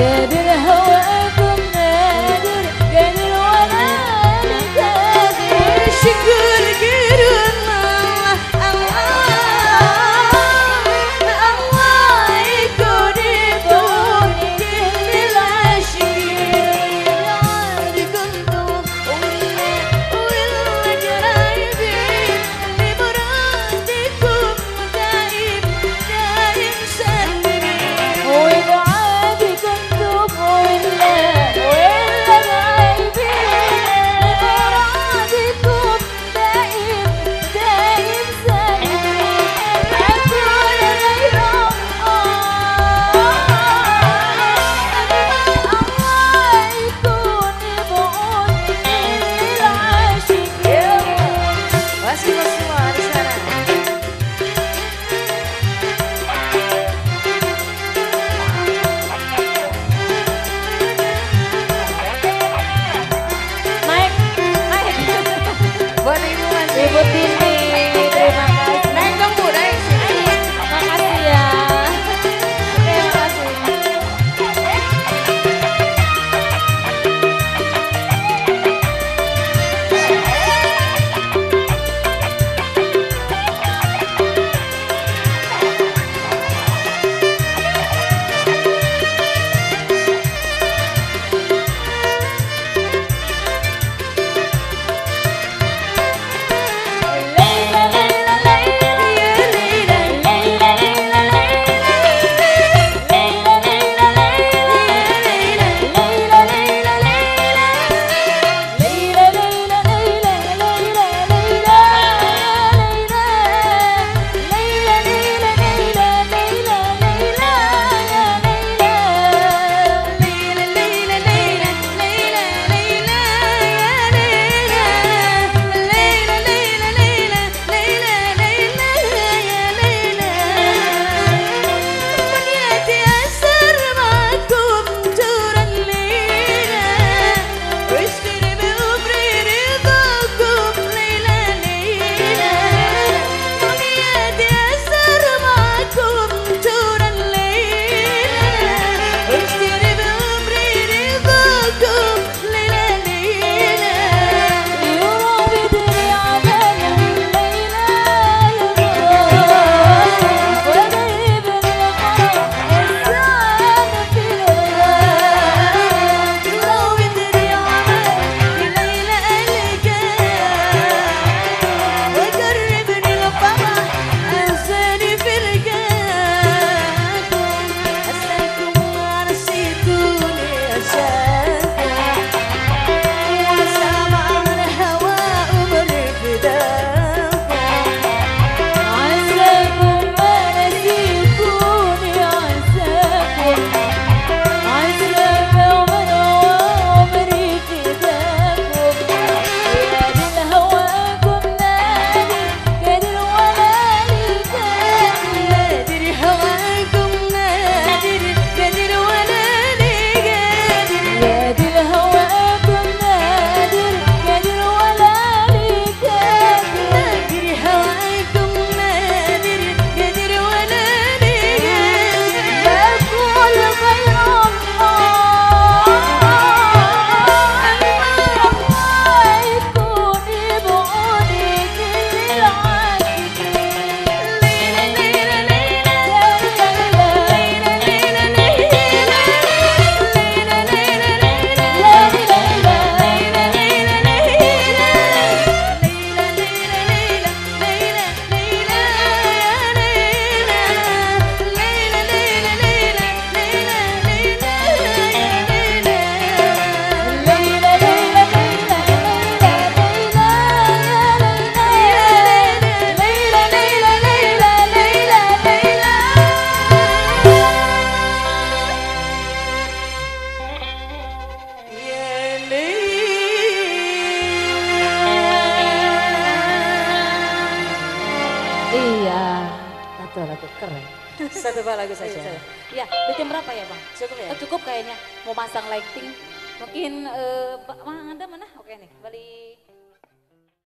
querer. Satu lagu saja. Ya, bikin berapa ya bang? Cukup ya? Oh, cukup kayaknya. Mau masang lighting. Mungkin, eh, Pak- Mang, Anda mana? Oke nih, balik.